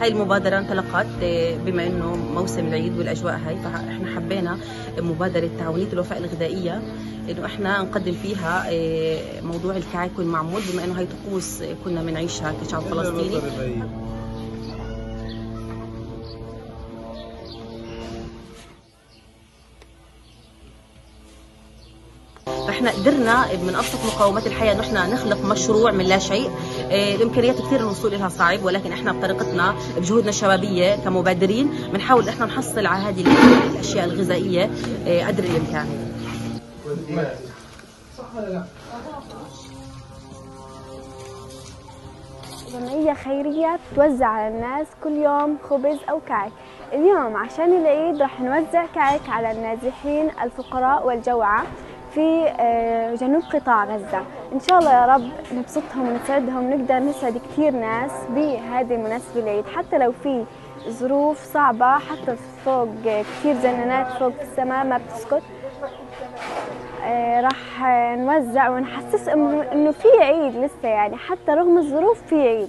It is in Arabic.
هاي المبادرة انطلقت آه، بما إنه موسم العيد والأجواء هاي فإحنا حبينا مبادرة تعاونية الوفاء الغذائية إنه إحنا نقدم فيها آه، موضوع الكعك يكون معمول بما إنه هاي طقوس كنا بنعيشها كشعب فلسطيني. فإحنا قدرنا من أبسط مقومات الحياة إنه إحنا نخلق مشروع من لا شيء. الإمكانيات كثير الوصول لها صعب ولكن إحنا بطريقتنا بجهودنا الشبابية كمبادرين بنحاول إحنا نحصل على هذه الأشياء الغذائية آه، قدر الإمكان. جمعية خيرية بتوزع على الناس كل يوم خبز أو كعك. اليوم عشان العيد رح نوزع كعك على النازحين الفقراء والجوعى في آه، جنوب قطاع غزة. إن شاء الله يا رب نبسطهم ونسعدهم نقدر نسعد كثير ناس بهذه المناسبة العيد. حتى لو في ظروف صعبة حتى فوق كثير زنانات فوق في السماء ما بتسكت آه، راح نوزع ونحسس إنه إنه في عيد لسه يعني حتى رغم الظروف في عيد.